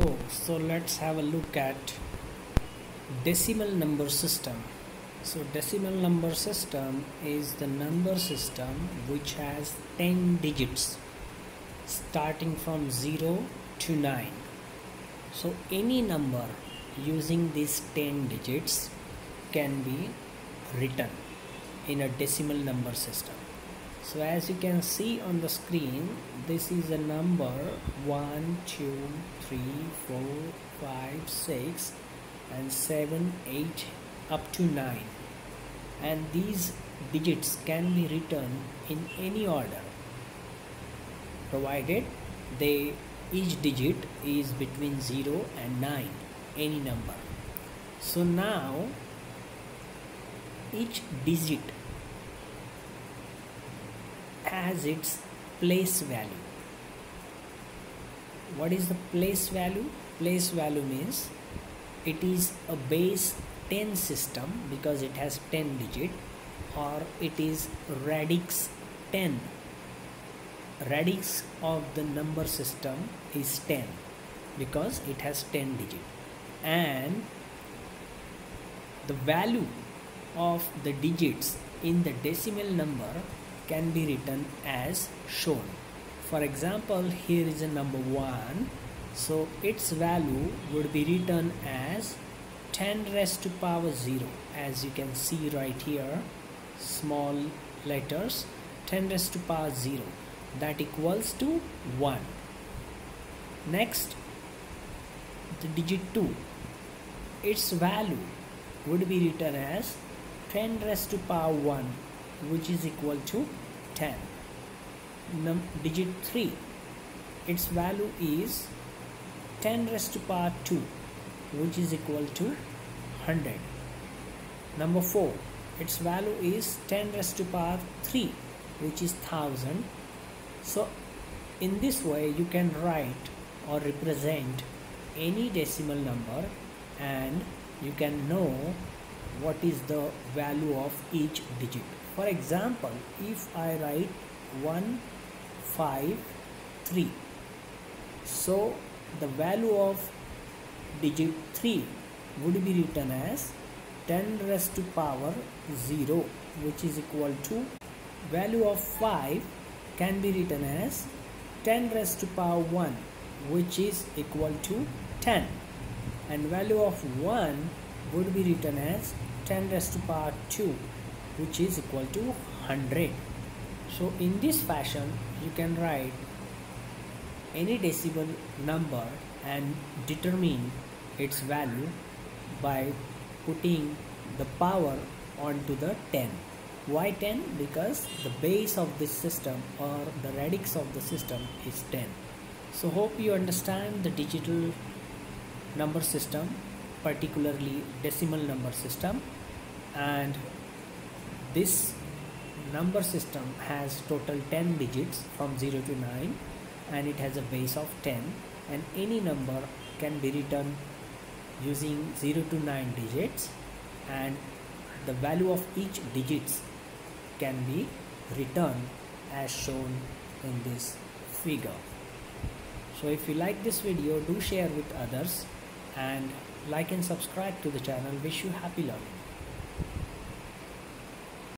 Oh, so let's have a look at decimal number system. So decimal number system is the number system which has 10 digits starting from 0 to 9. So any number using these 10 digits can be written in a decimal number system. So as you can see on the screen, this is a number 1, 2, 3, 4, 5, 6 and 7, 8 up to 9 and these digits can be written in any order provided they each digit is between 0 and 9 any number. So now each digit has its place value. What is the place value? Place value means it is a base 10 system because it has 10 digit or it is radix 10 radix of the number system is 10 because it has 10 digit. And the value of the digits in the decimal number can be written as shown. For example here is a number 1 so its value would be written as 10 raised to power 0 as you can see right here small letters 10 raised to power 0 that equals to 1 next the digit 2 its value would be written as 10 raised to power 1 which is equal to 10 Num digit 3 its value is 10 raised to power 2 which is equal to 100 number 4 its value is 10 raised to power 3 which is 1000 so in this way you can write or represent any decimal number and you can know what is the value of each digit. For example if I write 1 5 3 so the value of digit 3 would be written as 10 raised to power 0 which is equal to value of 5 can be written as 10 raised to power 1 which is equal to 10 and value of 1 would be written as 10 raised to power 2 which is equal to 100 so in this fashion you can write any decimal number and determine its value by putting the power onto the 10 why 10 because the base of this system or the radix of the system is 10 so hope you understand the digital number system particularly decimal number system. And this number system has total 10 digits from 0 to 9 and it has a base of 10 and any number can be written using 0 to 9 digits and the value of each digits can be written as shown in this figure. So if you like this video do share with others and like and subscribe to the channel. Wish you happy learning